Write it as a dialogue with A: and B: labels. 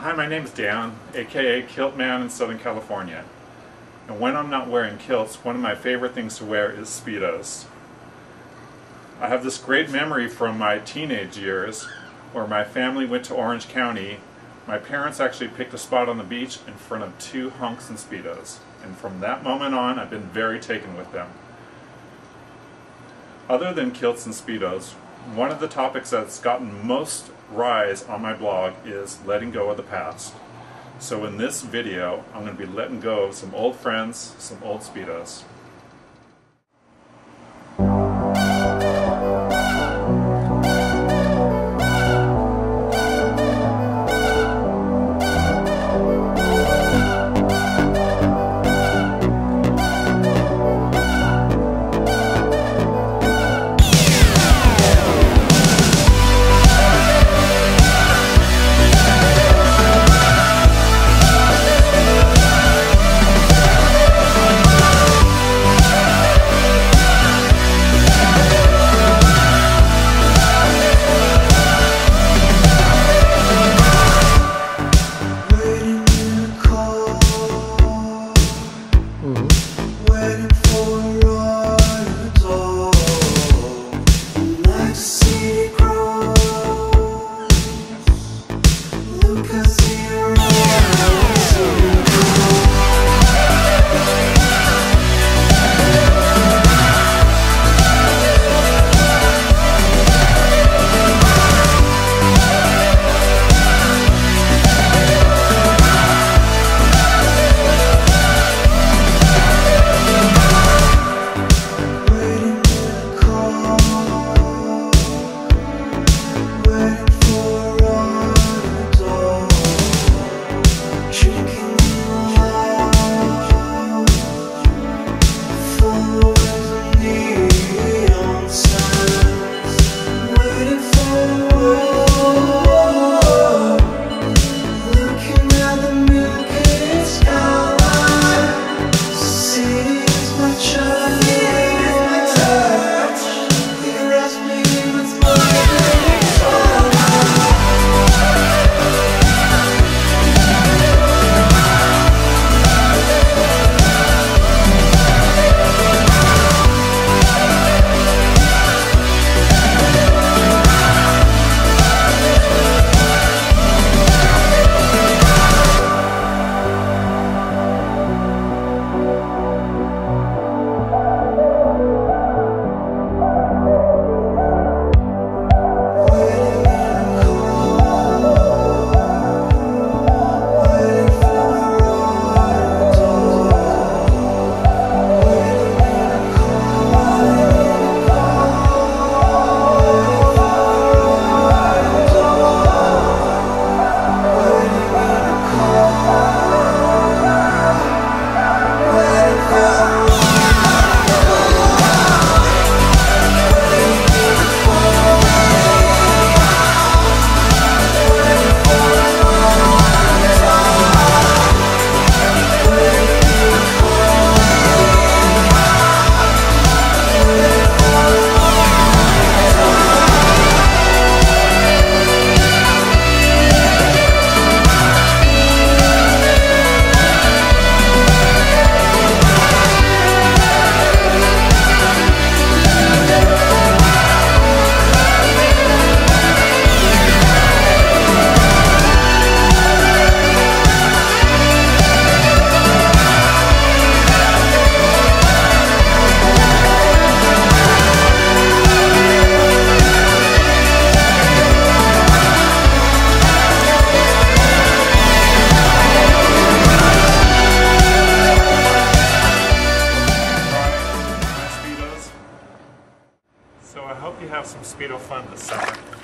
A: Hi, my name is Dan, aka Kilt Man in Southern California. And when I'm not wearing kilts, one of my favorite things to wear is Speedos. I have this great memory from my teenage years where my family went to Orange County. My parents actually picked a spot on the beach in front of two hunks in Speedos. And from that moment on, I've been very taken with them. Other than kilts and Speedos, one of the topics that's gotten most rise on my blog is letting go of the past. So in this video, I'm going to be letting go of some old friends, some old Speedos. Summer.